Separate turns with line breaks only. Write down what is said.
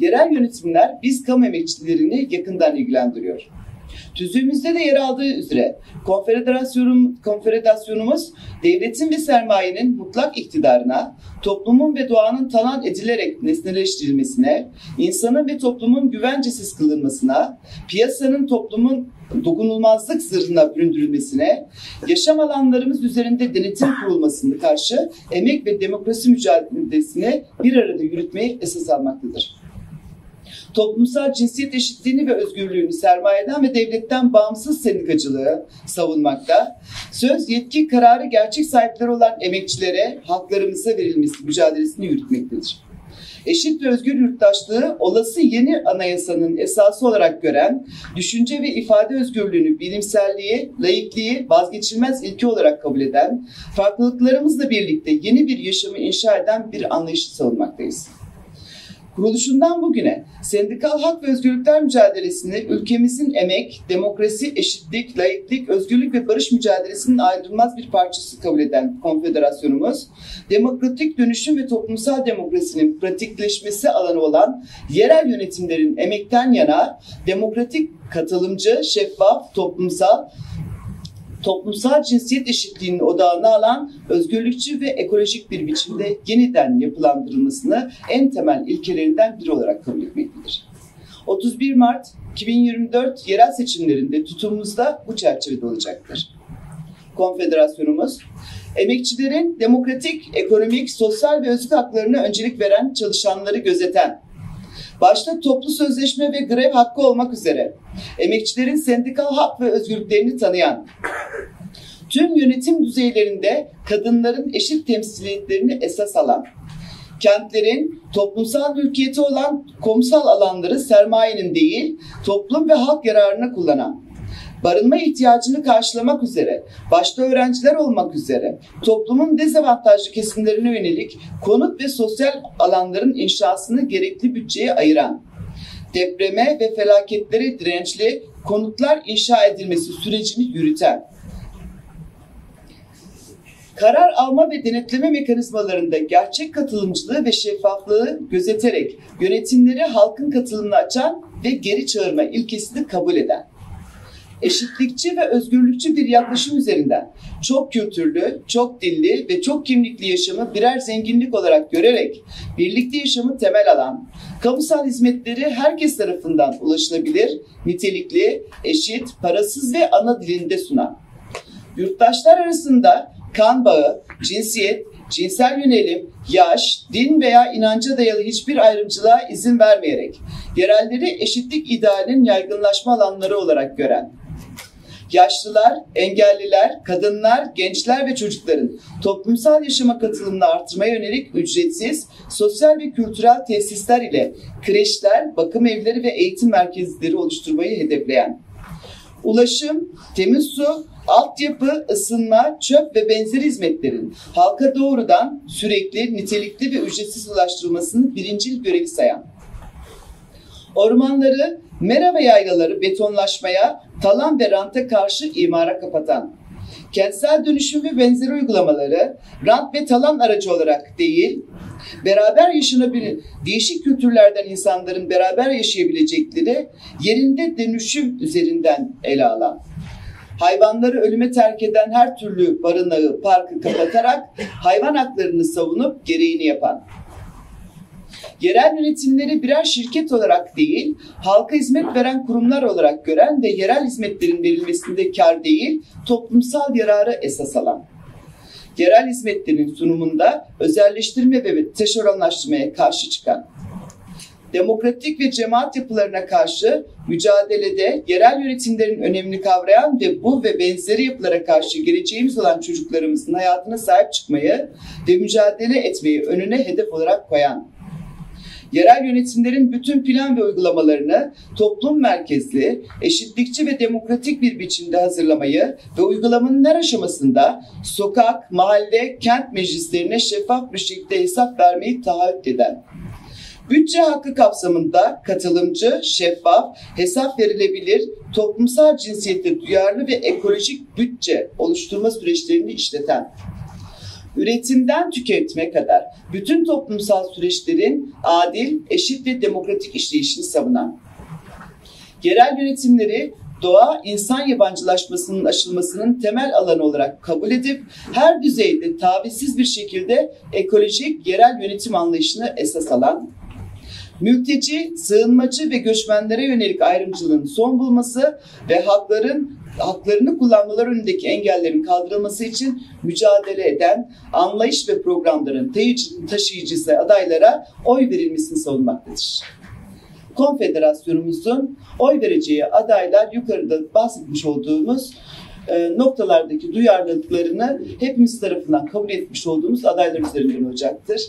yerel yönetimler biz kamu emekçilerini yakından ilgilendiriyor. Tüzüğümüzde de yer aldığı üzere konfederasyon, konfederasyonumuz devletin ve sermayenin mutlak iktidarına, toplumun ve doğanın talan edilerek nesneleştirilmesine, insanın ve toplumun güvencesiz kılınmasına, piyasanın toplumun dokunulmazlık zırhına büründürülmesine, yaşam alanlarımız üzerinde denetim kurulmasını karşı emek ve demokrasi mücadelesini bir arada yürütmeyi esas almaktadır toplumsal cinsiyet eşitliğini ve özgürlüğünü sermayeden ve devletten bağımsız sendikacılığı savunmakta, söz, yetki, kararı gerçek sahipleri olan emekçilere haklarımıza verilmesi mücadelesini yürütmektedir. Eşit ve özgür yurttaşlığı olası yeni anayasanın esası olarak gören, düşünce ve ifade özgürlüğünü, bilimselliği, layıklığı vazgeçilmez ilke olarak kabul eden, farklılıklarımızla birlikte yeni bir yaşamı inşa eden bir anlayışı savunmaktayız. Kuruluşundan bugüne sendikal hak ve özgürlükler mücadelesini ülkemizin emek, demokrasi, eşitlik, layıklık, özgürlük ve barış mücadelesinin ayrılmaz bir parçası kabul eden konfederasyonumuz, demokratik dönüşüm ve toplumsal demokrasinin pratikleşmesi alanı olan yerel yönetimlerin emekten yana demokratik, katılımcı, şeffaf, toplumsal toplumsal cinsiyet eşitliğinin odağına alan özgürlükçü ve ekolojik bir biçimde yeniden yapılandırılmasını en temel ilkelerinden biri olarak kabul etmektedir. 31 Mart 2024 yerel seçimlerinde tutumumuz da bu çerçevede olacaktır. Konfederasyonumuz, emekçilerin demokratik, ekonomik, sosyal ve özlük haklarına öncelik veren çalışanları gözeten, başta toplu sözleşme ve grev hakkı olmak üzere emekçilerin sendikal hak ve özgürlüklerini tanıyan, tüm yönetim düzeylerinde kadınların eşit temsiliyetlerini esas alan, kentlerin toplumsal mülkiyeti olan komsal alanları sermayenin değil, toplum ve halk yararına kullanan, barınma ihtiyacını karşılamak üzere, başta öğrenciler olmak üzere toplumun dezavantajlı kesimlerine yönelik konut ve sosyal alanların inşasını gerekli bütçeye ayıran, depreme ve felaketlere dirençli konutlar inşa edilmesi sürecini yürüten, karar alma ve denetleme mekanizmalarında gerçek katılımcılığı ve şeffaflığı gözeterek yönetimleri halkın katılımını açan ve geri çağırma ilkesini kabul eden, eşitlikçi ve özgürlükçü bir yaklaşım üzerinden çok kültürlü, çok dilli ve çok kimlikli yaşamı birer zenginlik olarak görerek birlikte yaşamı temel alan, kamusal hizmetleri herkes tarafından ulaşılabilir, nitelikli, eşit, parasız ve ana dilinde sunan. Yurttaşlar arasında kan bağı, cinsiyet, cinsel yönelim, yaş, din veya inanca dayalı hiçbir ayrımcılığa izin vermeyerek yerelleri eşitlik idealinin yaygınlaşma alanları olarak gören, yaşlılar, engelliler, kadınlar, gençler ve çocukların toplumsal yaşama katılımını artırmaya yönelik ücretsiz sosyal ve kültürel tesisler ile kreşler, bakım evleri ve eğitim merkezleri oluşturmayı hedefleyen, ulaşım, temiz su, altyapı, ısınma, çöp ve benzeri hizmetlerin halka doğrudan sürekli, nitelikli ve ücretsiz ulaştırılmasını birincil görevi sayan, ormanları, mera ve yaylaları betonlaşmaya, talan ve ranta karşı imara kapatan, kentsel dönüşüm ve benzeri uygulamaları rant ve talan aracı olarak değil, beraber yaşanabilir, değişik kültürlerden insanların beraber yaşayabilecekleri yerinde dönüşüm üzerinden ele alan, hayvanları ölüme terk eden her türlü barınağı, parkı kapatarak hayvan haklarını savunup gereğini yapan, yerel yönetimleri birer şirket olarak değil, halka hizmet veren kurumlar olarak gören ve yerel hizmetlerin verilmesinde kar değil, toplumsal yararı esas alan, yerel hizmetlerin sunumunda özelleştirme ve teşeronlaştırmaya karşı çıkan, demokratik ve cemaat yapılarına karşı mücadelede yerel yönetimlerin önemini kavrayan ve bu ve benzeri yapılara karşı geleceğimiz olan çocuklarımızın hayatına sahip çıkmayı ve mücadele etmeyi önüne hedef olarak koyan, yerel yönetimlerin bütün plan ve uygulamalarını toplum merkezli, eşitlikçi ve demokratik bir biçimde hazırlamayı ve uygulamanın her aşamasında sokak, mahalle, kent meclislerine şeffaf bir şekilde hesap vermeyi taahhüt eden, Bütçe hakkı kapsamında katılımcı, şeffaf, hesap verilebilir, toplumsal cinsiyette duyarlı ve ekolojik bütçe oluşturma süreçlerini işleten, üretimden tüketime kadar bütün toplumsal süreçlerin adil, eşit ve demokratik işleyişini savunan, yerel yönetimleri doğa insan yabancılaşmasının aşılmasının temel alanı olarak kabul edip her düzeyde tavizsiz bir şekilde ekolojik yerel yönetim anlayışını esas alan, mülteci, sığınmacı ve göçmenlere yönelik ayrımcılığın son bulması ve hakların haklarını kullanmaları önündeki engellerin kaldırılması için mücadele eden anlayış ve programların taşıyıcısı adaylara oy verilmesini savunmaktadır. Konfederasyonumuzun oy vereceği adaylar yukarıda bahsetmiş olduğumuz e, noktalardaki duyarlılıklarını hepimiz tarafından kabul etmiş olduğumuz adaylar üzerinden olacaktır.